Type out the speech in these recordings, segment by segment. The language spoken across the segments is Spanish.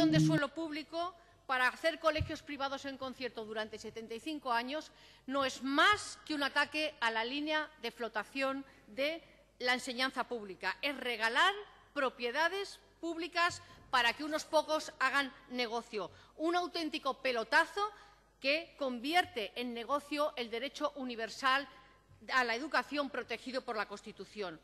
cesión de suelo público para hacer colegios privados en concierto durante 75 años no es más que un ataque a la línea de flotación de la enseñanza pública. Es regalar propiedades públicas para que unos pocos hagan negocio. Un auténtico pelotazo que convierte en negocio el derecho universal a la educación protegido por la Constitución.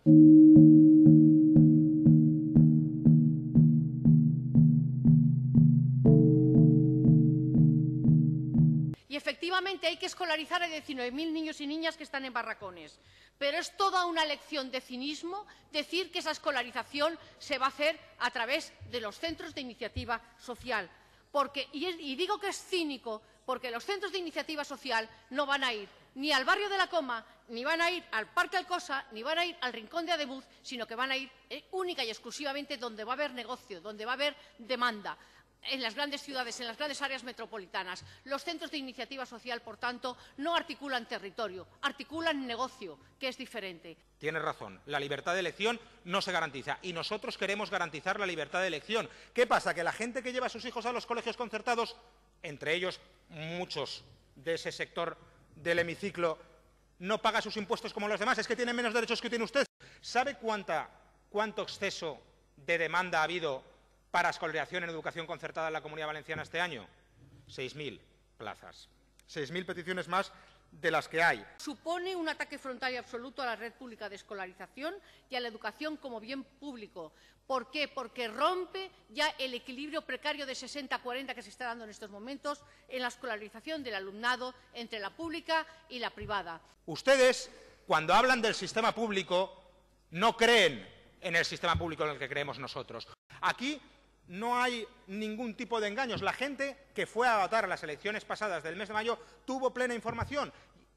Y efectivamente hay que escolarizar a 19.000 niños y niñas que están en barracones. Pero es toda una lección de cinismo decir que esa escolarización se va a hacer a través de los centros de iniciativa social. Porque, y, y digo que es cínico porque los centros de iniciativa social no van a ir ni al barrio de la Coma, ni van a ir al Parque Alcosa, ni van a ir al Rincón de Ademuz, sino que van a ir eh, única y exclusivamente donde va a haber negocio, donde va a haber demanda en las grandes ciudades, en las grandes áreas metropolitanas. Los centros de iniciativa social, por tanto, no articulan territorio, articulan negocio, que es diferente. Tienes razón, la libertad de elección no se garantiza y nosotros queremos garantizar la libertad de elección. ¿Qué pasa? Que la gente que lleva a sus hijos a los colegios concertados, entre ellos muchos de ese sector del hemiciclo, no paga sus impuestos como los demás, es que tiene menos derechos que tiene usted. ¿Sabe cuánta, cuánto exceso de demanda ha habido para escolarización en educación concertada en la Comunidad Valenciana este año? 6.000 plazas. 6.000 peticiones más de las que hay. Supone un ataque frontal y absoluto a la red pública de escolarización y a la educación como bien público. ¿Por qué? Porque rompe ya el equilibrio precario de 60-40 que se está dando en estos momentos en la escolarización del alumnado entre la pública y la privada. Ustedes, cuando hablan del sistema público, no creen en el sistema público en el que creemos nosotros. Aquí no hay ningún tipo de engaños. La gente que fue a votar las elecciones pasadas del mes de mayo tuvo plena información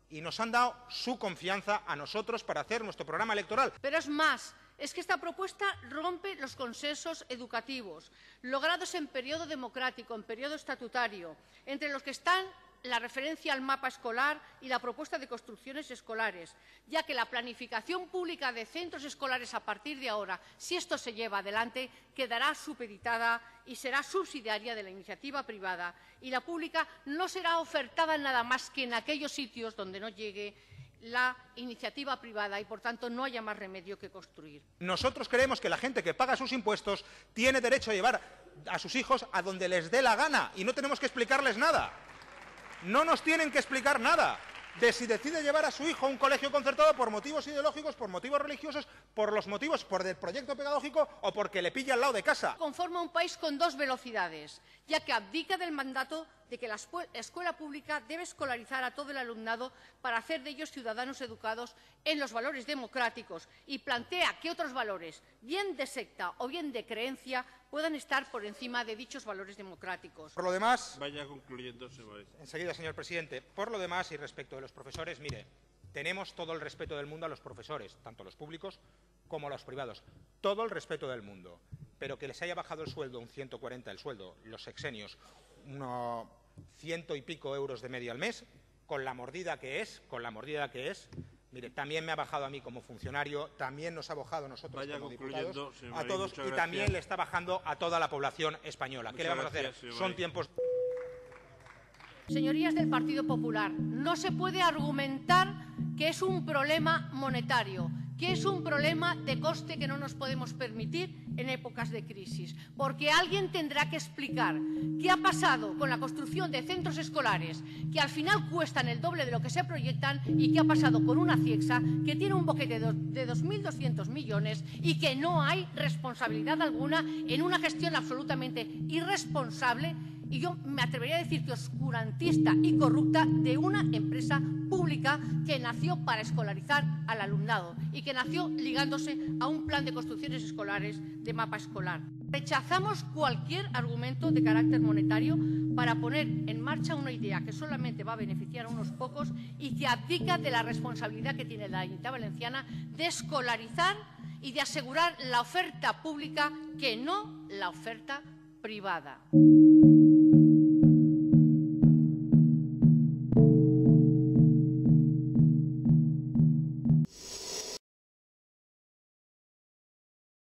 y nos han dado su confianza a nosotros para hacer nuestro programa electoral. Pero es más, es que esta propuesta rompe los consensos educativos logrados en periodo democrático, en periodo estatutario, entre los que están la referencia al mapa escolar y la propuesta de construcciones escolares, ya que la planificación pública de centros escolares a partir de ahora, si esto se lleva adelante, quedará supeditada y será subsidiaria de la iniciativa privada y la pública no será ofertada nada más que en aquellos sitios donde no llegue la iniciativa privada y, por tanto, no haya más remedio que construir. Nosotros creemos que la gente que paga sus impuestos tiene derecho a llevar a sus hijos a donde les dé la gana y no tenemos que explicarles nada no nos tienen que explicar nada de si decide llevar a su hijo a un colegio concertado por motivos ideológicos, por motivos religiosos, por los motivos por el proyecto pedagógico o porque le pilla al lado de casa. Conforma un país con dos velocidades, ya que abdica del mandato de que la escuela pública debe escolarizar a todo el alumnado para hacer de ellos ciudadanos educados en los valores democráticos y plantea que otros valores, bien de secta o bien de creencia, puedan estar por encima de dichos valores democráticos. Por lo demás... Vaya concluyendo, Enseguida, señor presidente. Por lo demás, y respecto de los profesores, mire, tenemos todo el respeto del mundo a los profesores, tanto los públicos como a los privados. Todo el respeto del mundo. Pero que les haya bajado el sueldo un 140 el sueldo, los sexenios, unos ciento y pico euros de media al mes, con la mordida que es, con la mordida que es, Mire, también me ha bajado a mí como funcionario, también nos ha bajado a nosotros como diputados, a todos y también le está bajando a toda la población española. ¿Qué le vamos a hacer? Son tiempos. Señorías del Partido Popular, no se puede argumentar que es un problema monetario que es un problema de coste que no nos podemos permitir en épocas de crisis, porque alguien tendrá que explicar qué ha pasado con la construcción de centros escolares que al final cuestan el doble de lo que se proyectan y qué ha pasado con una CIEXA que tiene un boquete de 2.200 millones y que no hay responsabilidad alguna en una gestión absolutamente irresponsable y yo me atrevería a decir que oscurantista y corrupta de una empresa pública que nació para escolarizar al alumnado y que nació ligándose a un plan de construcciones escolares de mapa escolar. Rechazamos cualquier argumento de carácter monetario para poner en marcha una idea que solamente va a beneficiar a unos pocos y que abdica de la responsabilidad que tiene la Unidad Valenciana de escolarizar y de asegurar la oferta pública que no la oferta privada.